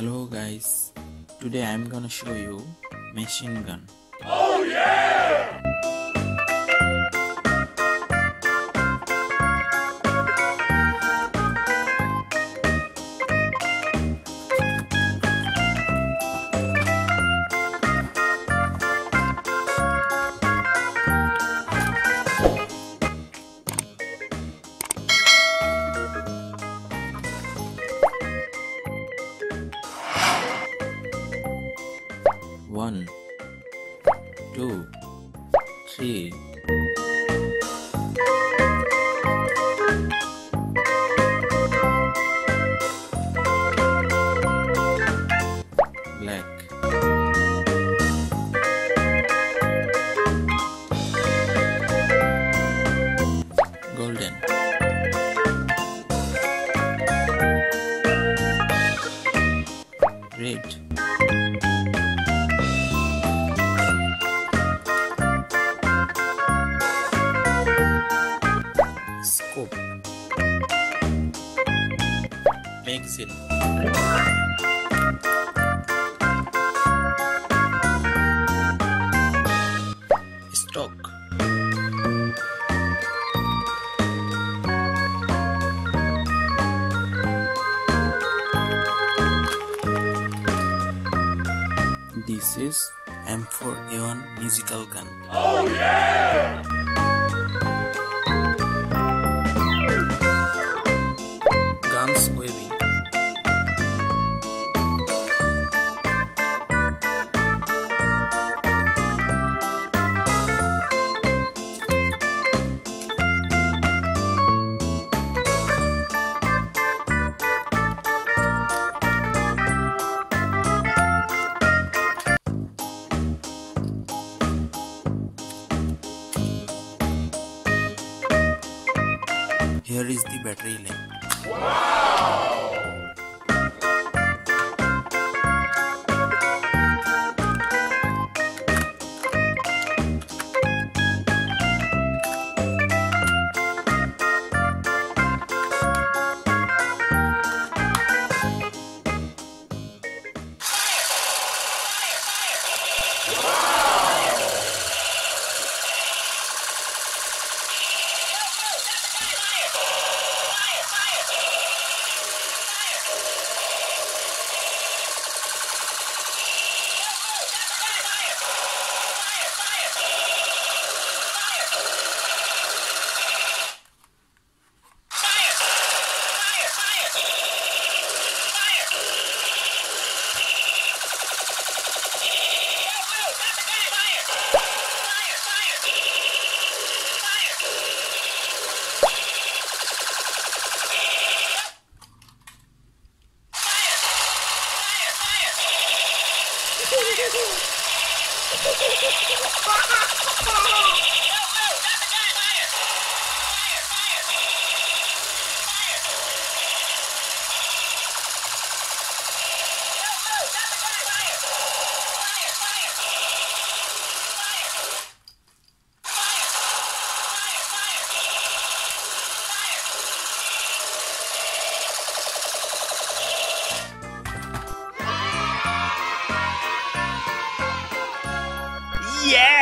Hello guys, today I'm gonna show you machine gun. Oh yeah! One, two, three. Pencil. Stock. This is M4A1 musical gun. Oh yeah! Here is the battery length. Wow! Ha ha ha! Yeah!